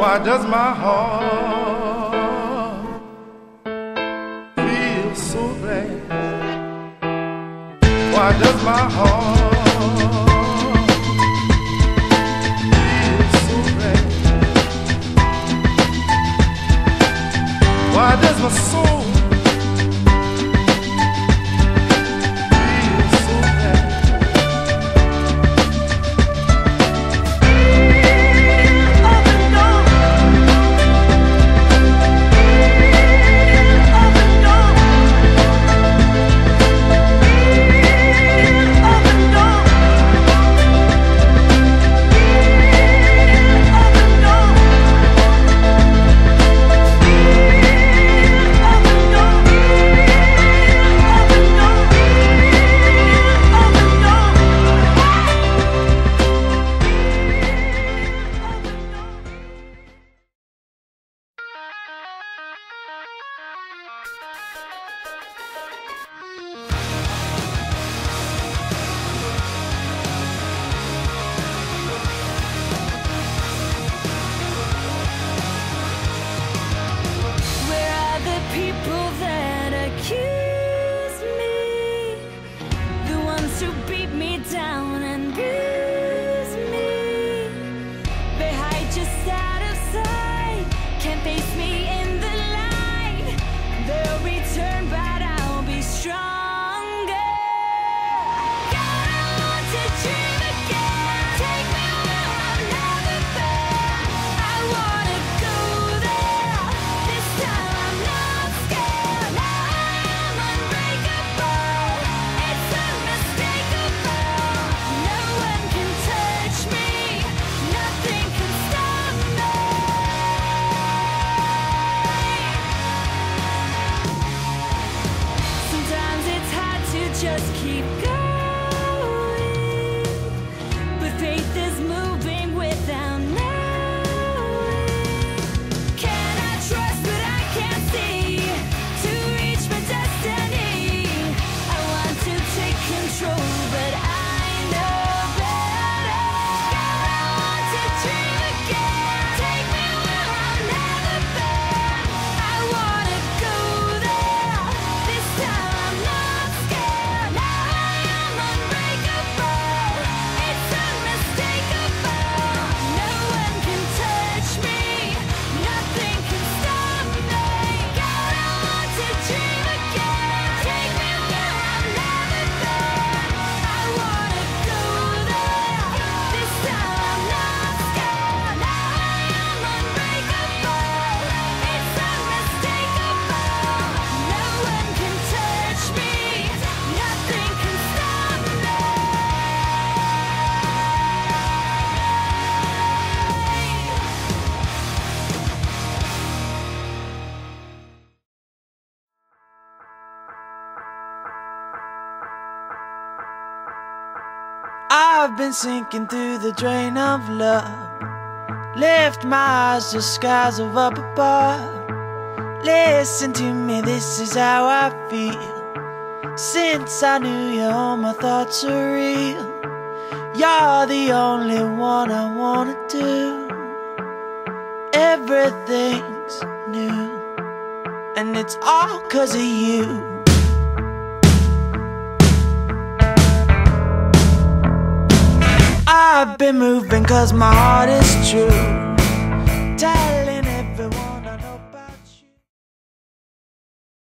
Why does my heart feel so bad? Why does my heart? Feel so blank? Why does my soul down. I've been sinking through the drain of love. Left my eyes to skies of up above. Listen to me, this is how I feel. Since I knew you, all my thoughts are real. You're the only one I wanna do. Everything's new. And it's all cause of you. I've been moving cause my heart is true. Tell